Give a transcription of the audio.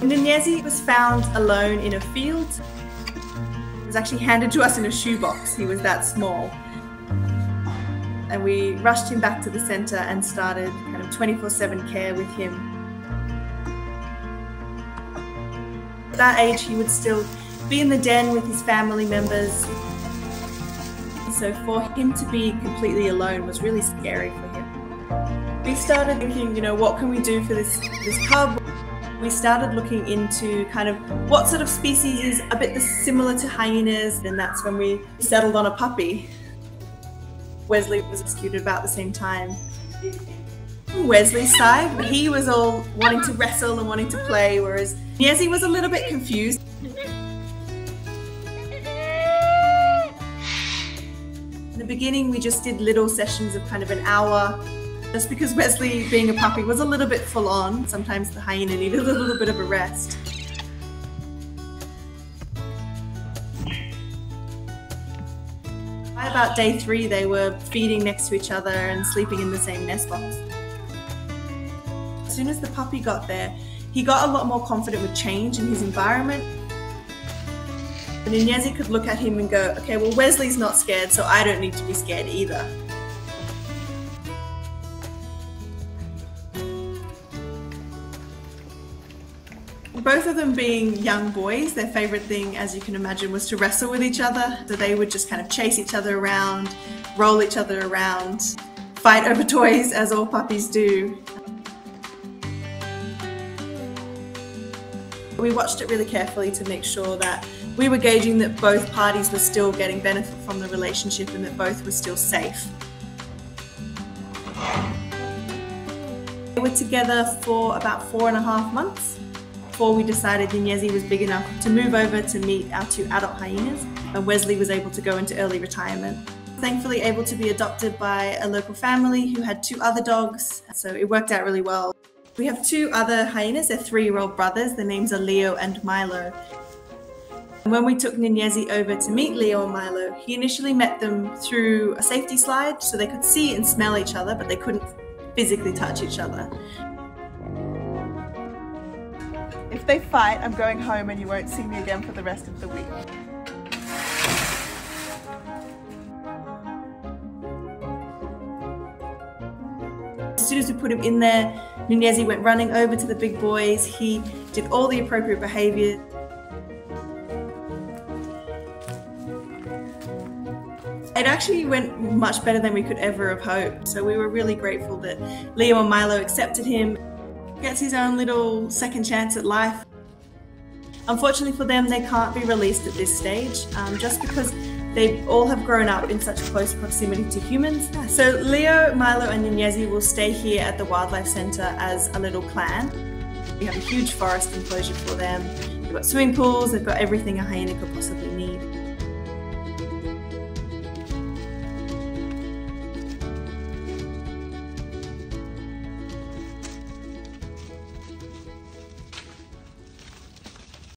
Ninyezi was found alone in a field. It was actually handed to us in a shoebox. He was that small. And we rushed him back to the centre and started kind of 24 7 care with him. At that age, he would still be in the den with his family members. So for him to be completely alone was really scary for him. We started thinking, you know, what can we do for this, this cub? We started looking into kind of what sort of species is a bit similar to hyenas, and that's when we settled on a puppy. Wesley was executed about the same time. Wesley's side, he was all wanting to wrestle and wanting to play, whereas Ninyezi was a little bit confused. In the beginning, we just did little sessions of kind of an hour just because Wesley, being a puppy, was a little bit full on. Sometimes the hyena needed a little bit of a rest. By about day three, they were feeding next to each other and sleeping in the same nest box. As soon as the puppy got there, he got a lot more confident with change in his environment. And Ninyezi could look at him and go, okay, well, Wesley's not scared, so I don't need to be scared either. Both of them being young boys, their favorite thing, as you can imagine, was to wrestle with each other. So they would just kind of chase each other around, roll each other around, fight over toys, as all puppies do. We watched it really carefully to make sure that we were gauging that both parties were still getting benefit from the relationship and that both were still safe. We were together for about four and a half months before we decided Ninyezi was big enough to move over to meet our two adult hyenas, and Wesley was able to go into early retirement. Thankfully, able to be adopted by a local family who had two other dogs, so it worked out really well. We have two other hyenas, they're three year old brothers, their names are Leo and Milo. When we took Ninyezi over to meet Leo and Milo, he initially met them through a safety slide so they could see and smell each other, but they couldn't physically touch each other. If they fight, I'm going home and you won't see me again for the rest of the week. As soon as we put him in there, Ninyezi went running over to the big boys. He did all the appropriate behaviour. It actually went much better than we could ever have hoped. So we were really grateful that Leo and Milo accepted him gets his own little second chance at life. Unfortunately for them, they can't be released at this stage um, just because they all have grown up in such close proximity to humans. So Leo, Milo, and Ninyezi will stay here at the Wildlife Centre as a little clan. We have a huge forest enclosure for them. They've got swimming pools, they've got everything a hyena could possibly need.